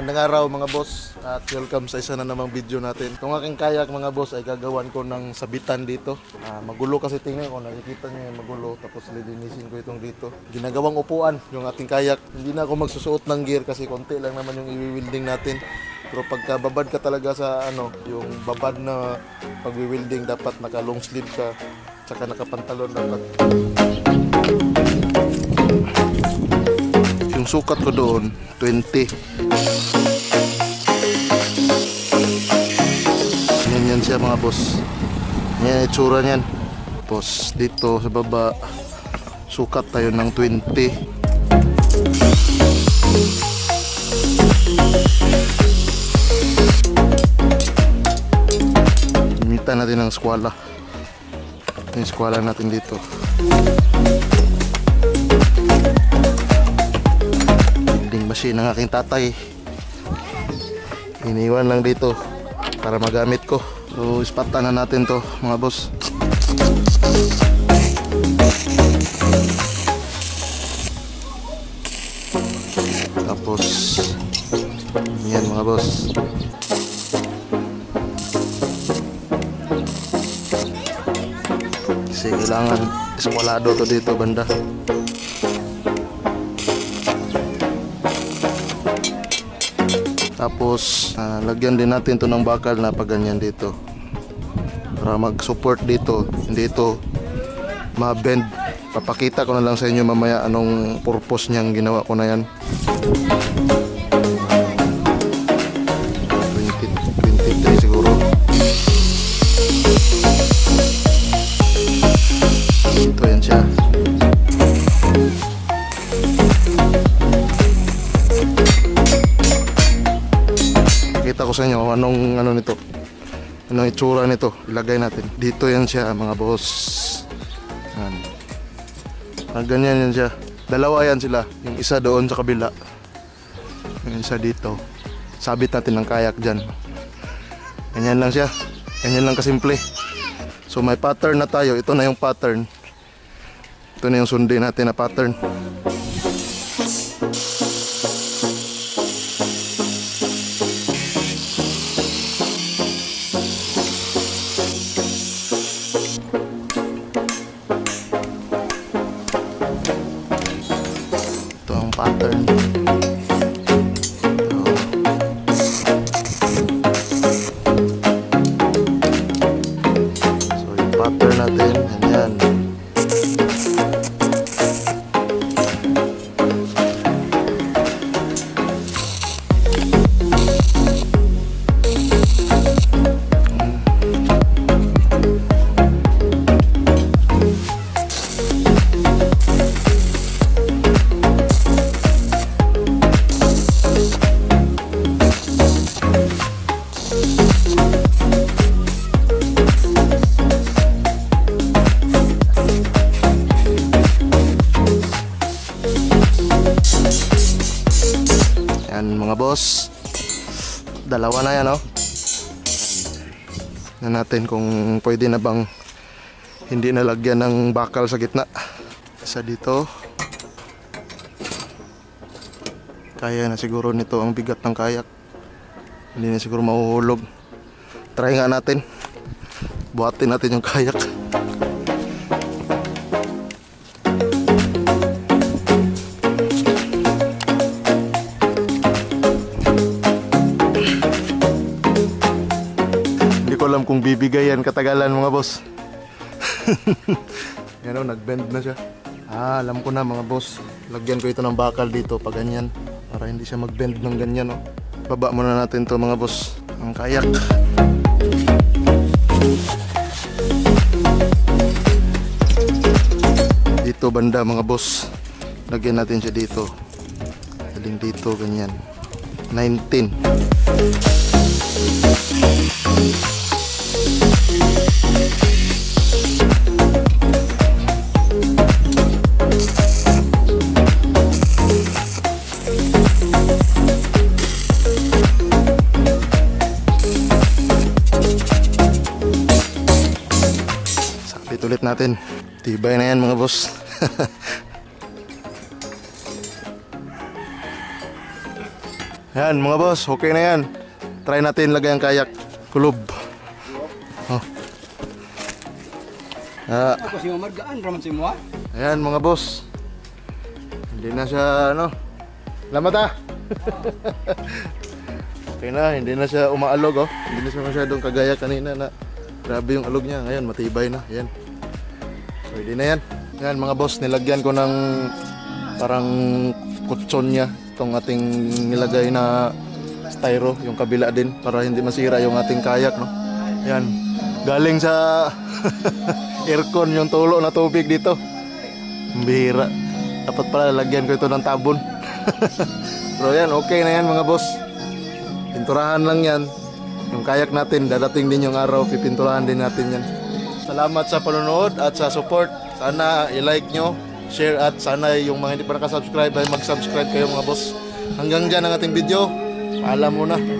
Magandang araw mga boss at welcome sa isa na namang video natin. Itong aking kayak mga boss ay gagawan ko ng sabitan dito. Ah, magulo kasi tingnan ko, nakikita niyo yung magulo tapos lilinisin ko itong dito. Ginagawang upuan yung ating kayak. Hindi na ako magsusuot ng gear kasi konti lang naman yung i-wielding natin. Pero pagka babad ka talaga sa ano, yung babad na pag-wielding dapat naka long sleeve ka tsaka nakapantalon dapat. Yung sukat ko doon, 20. Yan yan siya mga boss. Yan yung itsura niyan. Tapos dito sa baba, sukat tayo ng 20. Gamitan natin ng skwala. Yung skwala natin dito. building machine ng aking tatay iniwan lang dito para magamit ko. So ispatan na natin to mga boss. Tapos yan mga boss. Kasi kailangan eskwalado to dito banda Tapos, ah, lagyan din natin to ng bakal na paganyan dito. Para mag-support dito. Hindi ito ma-bend. Papakita ko na lang sa inyo mamaya anong purpose niyang ginawa ko na yan. Pakita ko sa inyo anong ano nito. Anong itsura nito. Ilagay natin. Dito yan siya mga boss. Yan. Ah, ganyan yan siya. Dalawa yan sila. Yung isa doon sa kabila. Yung isa dito. Sabit natin ng kayak dyan. Ganyan lang siya. Ganyan lang kasimple. So may pattern na tayo. Ito na yung pattern. Ito na yung sundin natin na pattern. Ito Dalawa na yan, oh. Na natin kung pwede na bang hindi nalagyan ng bakal sa gitna. Isa dito. Kaya na siguro nito ang bigat ng kayak. Hindi na siguro mahuhulog. Try nga natin. Buhatin natin yung kayak. Kung bibigay yan katagalan mga boss. Yan o, nag-bend na siya. Ah, alam ko na mga boss. Lagyan ko ito ng bakal dito pag ganyan. Para hindi siya mag-bend ng ganyan o. Baba muna natin to mga boss. Ang kayak. Dito banda mga boss. Lagyan natin siya dito. Galing dito, ganyan. 19. Sabit ulit natin. Tibay na yan mga boss. Yan mga boss, okay na yan. Try natin lagay ang kayak. Kulob. Oh. Ah, raman si ayan mga boss. Hindi na siya ano. Lamat ah. okay na, hindi na siya umaalog oh. Hindi na siya masyadong kagaya kanina na grabe yung alog niya. Ngayon matibay na. Ayan. Pwede na yan. Yan mga boss, nilagyan ko ng parang kutson niya itong ating nilagay na styro, yung kabila din para hindi masira yung ating kayak no. Yan. Galing sa aircon yung tulo na tubig dito. Bihira. Dapat pala lagyan ko ito ng tabon. Pero yan, okay na yan mga boss. Pinturahan lang yan. Yung kayak natin, dadating din yung araw, pipinturahan din natin yan. Salamat sa panonood at sa support. Sana i-like nyo, share at sana yung mga hindi pa nakasubscribe ay mag-subscribe kayo mga boss. Hanggang dyan ang ating video. Paalam muna.